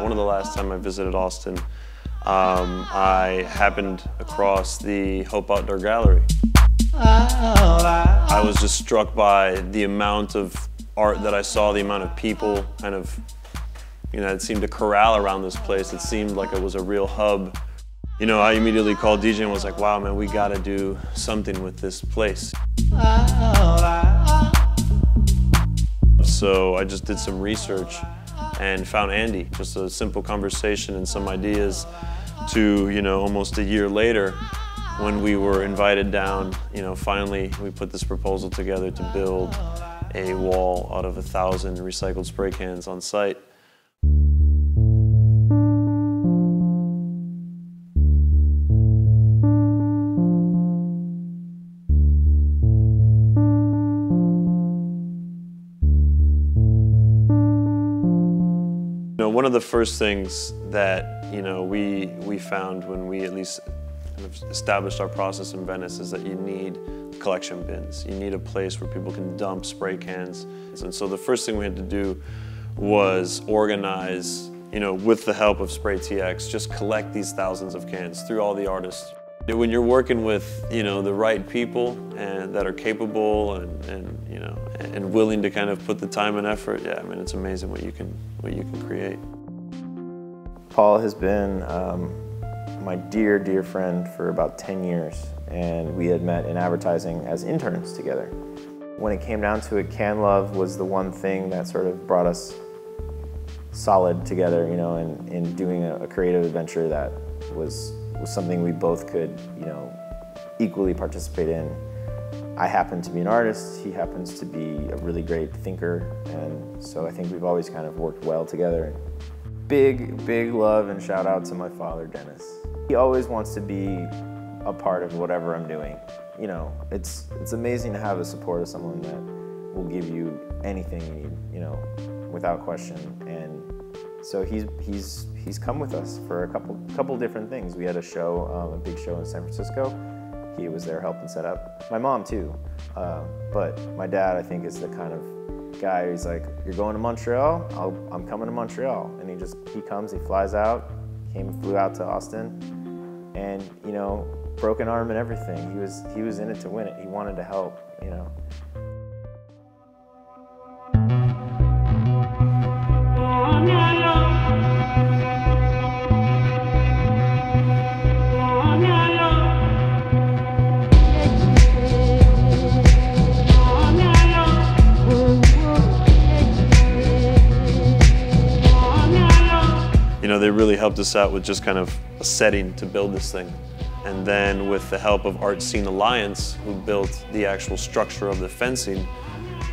One of the last time I visited Austin, um, I happened across the Hope Outdoor Gallery. I was just struck by the amount of art that I saw, the amount of people kind of, you know, it seemed to corral around this place. It seemed like it was a real hub. You know, I immediately called DJ and was like, wow, man, we gotta do something with this place. So I just did some research and found Andy. Just a simple conversation and some ideas to, you know, almost a year later when we were invited down, you know, finally we put this proposal together to build a wall out of a thousand recycled spray cans on site. Of the first things that you know we we found when we at least kind of established our process in Venice is that you need collection bins. You need a place where people can dump spray cans. And so the first thing we had to do was organize, you know, with the help of Spray TX, just collect these thousands of cans through all the artists. When you're working with, you know, the right people and that are capable and, and you know, and willing to kind of put the time and effort, yeah, I mean, it's amazing what you can, what you can create. Paul has been um, my dear, dear friend for about 10 years, and we had met in advertising as interns together. When it came down to it, CanLove was the one thing that sort of brought us solid together, you know, in, in doing a, a creative adventure that was, was something we both could, you know, equally participate in. I happen to be an artist, he happens to be a really great thinker, and so I think we've always kind of worked well together. Big, big love and shout out to my father, Dennis. He always wants to be a part of whatever I'm doing. You know, it's, it's amazing to have the support of someone that will give you anything you need, you know, without question. And so he's, he's, he's come with us for a couple, couple different things. We had a show, um, a big show in San Francisco. He was there helping set up. My mom too, uh, but my dad I think is the kind of guy who's like, you're going to Montreal? I'll, I'm coming to Montreal. And he just, he comes, he flies out, came, flew out to Austin, and you know, broken arm and everything. He was, he was in it to win it. He wanted to help, you know. Know, they really helped us out with just kind of a setting to build this thing. And then with the help of Art Seen Alliance, who built the actual structure of the fencing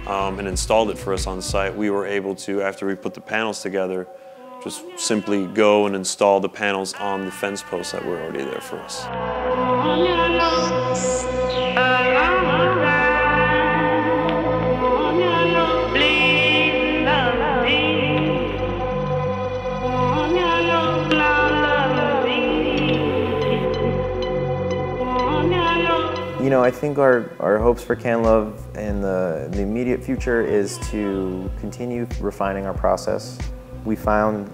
um, and installed it for us on site, we were able to, after we put the panels together, just simply go and install the panels on the fence posts that were already there for us. You know, I think our, our hopes for CanLove in the, the immediate future is to continue refining our process. We found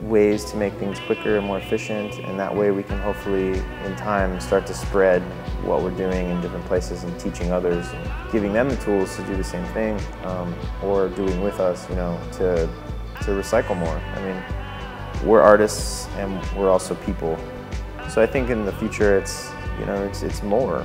ways to make things quicker and more efficient, and that way we can hopefully, in time, start to spread what we're doing in different places and teaching others and giving them the tools to do the same thing um, or doing with us, you know, to, to recycle more. I mean, we're artists and we're also people. So I think in the future it's, you know, it's, it's more.